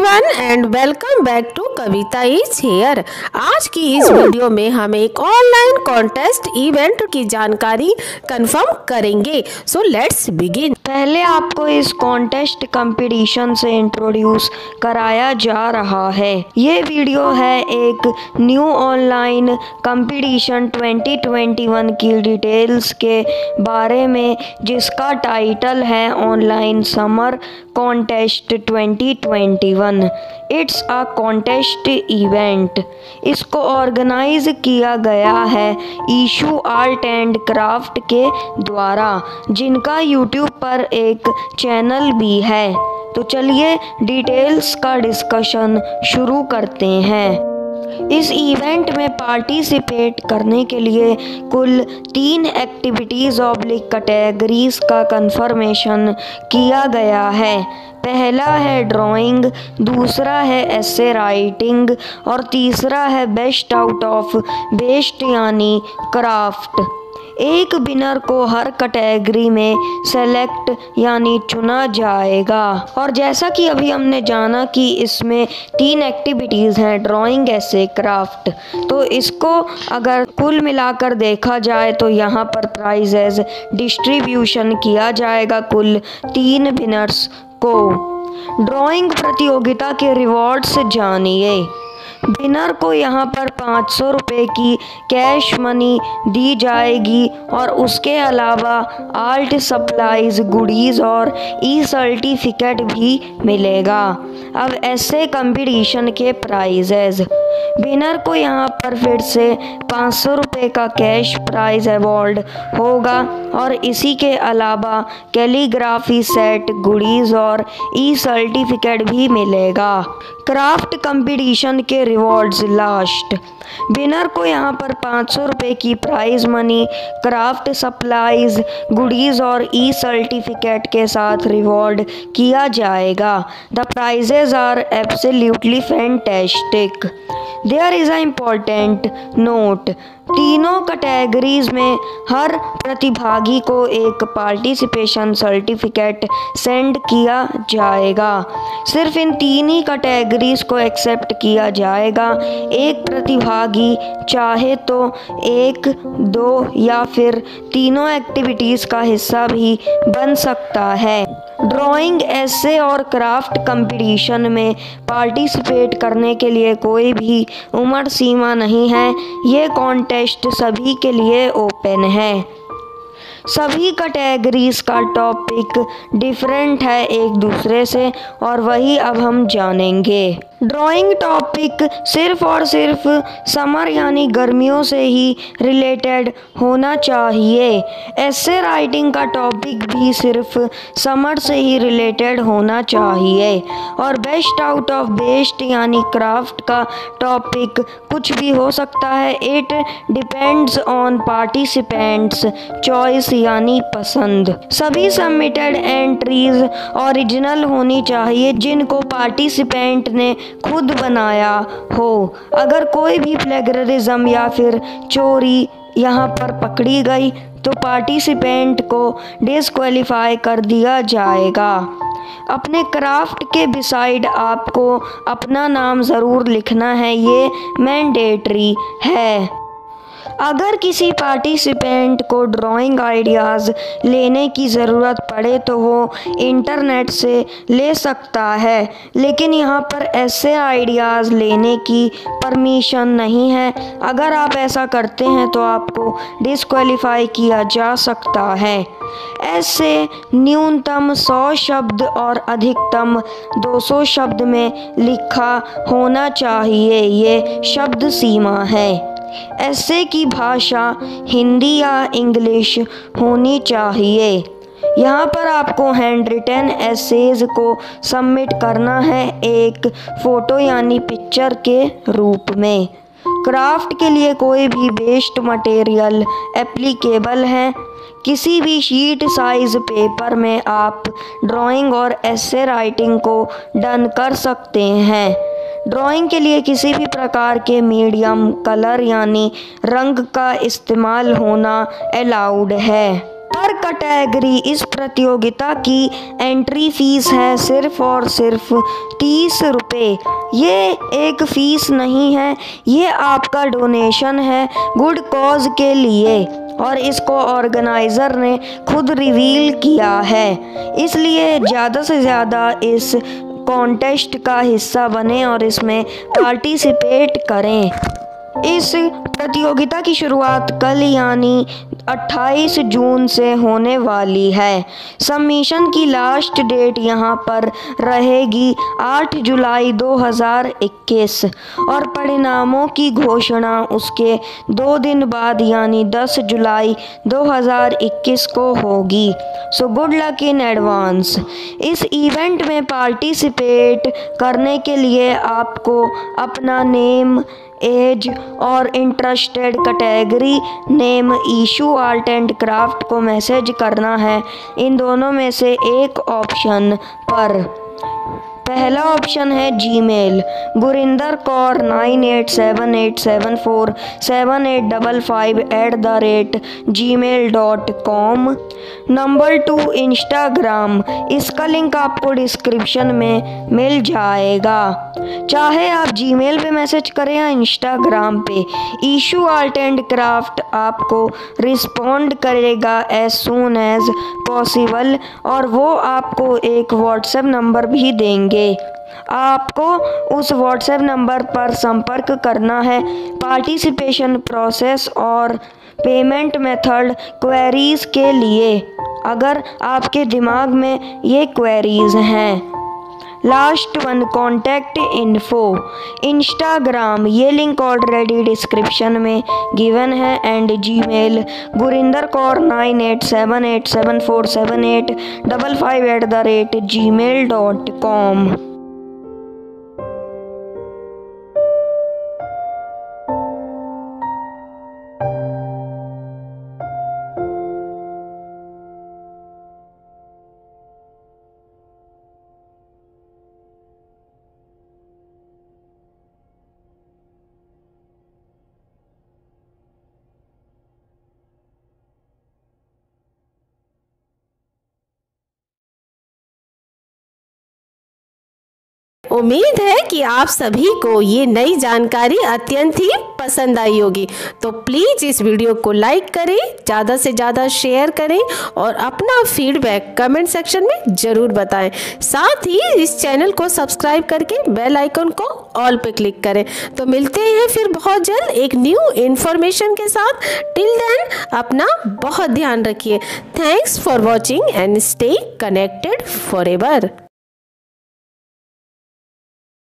Everyone and welcome back to Kavita is here आज की इस वीडियो में हम एक ऑनलाइन कॉन्टेस्ट इवेंट की जानकारी कंफर्म करेंगे। सो लेट्स बिगिन पहले आपको इस कॉन्टेस्ट कंपटीशन से इंट्रोड्यूस कराया जा रहा है। ये वीडियो है एक न्यू ऑनलाइन कंपटीशन 2021 की डिटेल्स के बारे में, जिसका टाइटल है online summer contest 2021 it's a contest event इसको ऑर्गेनाइज किया गया है ईशू आर्ट एंड क्राफ्ट के द्वारा, जिनका यूट्यूब पर एक चैनल भी है। तो चलिए डिटेल्स का डिस्कशन शुरू करते हैं। इस इवेंट में पार्टिसिपेट करने के लिए कुल तीन एक्टिविटीज़ ऑब्लिक कैटेगरीज का कंफर्मेशन किया गया है। पहला है ड्राइंग, दूसरा है एसे राइटिंग और तीसरा है बेस्ट आउट ऑफ़ बेस्ट यानी क्राफ्ट। एक विनर को हर कैटेगरी में सेलेक्ट यानी चुना जाएगा। और जैसा कि अभी हमने जाना कि इसमें तीन एक्टिविटीज़ हैं ड्राइंग ऐसे क्राफ्ट तो इसको अगर कुल मिलाकर देखा जाए तो यहाँ पर प्राइजेज डिस्ट्रीब्यूशन किया जाएगा कुल तीन विनर्स को। ड्राइंग प्रतियोगिता के रिवॉर्ड्स जानिए। विनर को यहाँ पर पाँच सौ रुपये की कैश मनी दी जाएगी और उसके अलावा आर्ट सप्लाइज गुडीज़ और ई सर्टिफिकेट भी मिलेगा। अब ऐसे कंपटीशन के प्राइजेज विनर को यहाँ पर फिर से पाँच सौ रुपये का कैश प्राइज अवॉर्ड होगा और इसी के अलावा कैलीग्राफी सेट गुडीज़ और ई सर्टिफिकेट भी मिलेगा। क्राफ्ट कंपटीशन के रिवॉर्ड्स लास्ट विनर को यहाँ पर पाँच सौ रुपये की prize money craft supplies goodies और ई सर्टिफिकेट के साथ रिवॉर्ड किया जाएगा। The prizes Pictures are absolutely fantastic. There is an important note तीनों कैटेगरीज में हर प्रतिभागी को एक पार्टिसिपेशन सर्टिफिकेट सेंड किया जाएगा। सिर्फ़ इन तीन ही कैटेगरीज को एक्सेप्ट किया जाएगा। एक प्रतिभागी चाहे तो एक, दो या फिर तीनों एक्टिविटीज़ का हिस्सा भी बन सकता है। ड्राइंग ऐसे और क्राफ्ट कंपटीशन में पार्टिसिपेट करने के लिए कोई भी उम्र सीमा नहीं है। ये कॉन्टेस्ट सभी के लिए ओपन है। सभी कैटेगरीज का टॉपिक डिफरेंट है एक दूसरे से, और वही अब हम जानेंगे। ड्राइंग टॉपिक सिर्फ़ और सिर्फ़ समर यानी गर्मियों से ही रिलेटेड होना चाहिए। ऐसे राइटिंग का टॉपिक भी सिर्फ़ समर से ही रिलेटेड होना चाहिए। और बेस्ट आउट ऑफ़ बेस्ट यानी क्राफ्ट का टॉपिक कुछ भी हो सकता है। It depends on participants choice यानी पसंद। सभी सबमिटेड एंट्रीज ओरिजिनल होनी चाहिए जिनको पार्टिसिपेंट ने खुद बनाया हो। अगर कोई भी प्लेगरिज्म या फिर चोरी यहाँ पर पकड़ी गई तो पार्टिसिपेंट को डिसक्वालीफाई कर दिया जाएगा। अपने क्राफ्ट के बिसाइड आपको अपना नाम ज़रूर लिखना है। ये मैंडेटरी है। अगर किसी पार्टिसिपेंट को ड्राइंग आइडियाज़ लेने की ज़रूरत पड़े तो वो इंटरनेट से ले सकता है। लेकिन यहाँ पर ऐसे आइडियाज़ लेने की परमिशन नहीं है। अगर आप ऐसा करते हैं तो आपको डिसक्वालीफाई किया जा सकता है। ऐसे न्यूनतम 100 शब्द और अधिकतम 200 शब्द में लिखा होना चाहिए। ये शब्द सीमा है। ऐसे की भाषा हिंदी या इंग्लिश होनी चाहिए। यहाँ पर आपको हैंड रिटन एसेज को सबमिट करना है एक फ़ोटो यानी पिक्चर के रूप में। क्राफ्ट के लिए कोई भी वेस्ट मटेरियल एप्लीकेबल है। किसी भी शीट साइज़ पेपर में आप ड्राइंग और ऐसे राइटिंग को डन कर सकते हैं। ड्राइंग के लिए किसी भी प्रकार के मीडियम कलर यानी रंग का इस्तेमाल होना अलाउड है। हर कैटेगरी इस प्रतियोगिता की एंट्री फ़ीस है सिर्फ़ और सिर्फ़ तीस रुपये ये एक फ़ीस नहीं है, ये आपका डोनेशन है गुड कॉज के लिए और इसको ऑर्गेनाइज़र ने खुद रिवील किया है। इसलिए ज़्यादा से ज़्यादा इस कॉन्टेस्ट का हिस्सा बने और इसमें पार्टिसिपेट करें। इस प्रतियोगिता की शुरुआत कल यानी 28 जून से होने वाली है। सबमिशन की लास्ट डेट यहाँ पर रहेगी 8 जुलाई 2021 और परिणामों की घोषणा उसके दो दिन बाद यानी 10 जुलाई 2021 को होगी। So good luck in advance इस इवेंट में पार्टिसिपेट करने के लिए आपको अपना नेम एज और interested category name Ishu art and craft को मैसेज करना है। इन दोनों में से एक ऑप्शन पर। पहला ऑप्शन है Gmail Gurinder Kaur nine eight seven eight seven four seven eight double five at the rate G mail dot com. Number two, Instagram. इसका लिंक आपको डिस्क्रिप्शन में मिल जाएगा। चाहे आप जीमेल पे मैसेज करें या इंस्टाग्राम पे ईशू आर्ट एंड क्राफ्ट आपको रिस्पॉन्ड करेगा एज सुन एज पॉसिबल और वो आपको एक व्हाट्सएप नंबर भी देंगे। आपको उस व्हाट्सएप नंबर पर संपर्क करना है। पार्टिसिपेशन प्रोसेस और पेमेंट मेथड क्वेरीज के लिए। अगर आपके दिमाग में ये क्वेरीज हैं last one contact info Instagram ये लिंक ऑलरेडी डिस्क्रिप्शन में गिवन है and G mail Gurinder Kaur nine eight seven eight seven four seven eight double five at the rate G mail dot com उम्मीद है कि आप सभी को ये नई जानकारी अत्यंत ही पसंद आई होगी। तो प्लीज़ इस वीडियो को लाइक करें, ज़्यादा से ज़्यादा शेयर करें और अपना फीडबैक कमेंट सेक्शन में ज़रूर बताएँ। साथ ही इस चैनल को सब्सक्राइब करके बेल आइकन को ऑल पे क्लिक करें। तो मिलते हैं फिर बहुत जल्द एक न्यू इन्फॉर्मेशन के साथ। टिल देन अपना बहुत ध्यान रखिए। Thanks for watching and stay connected for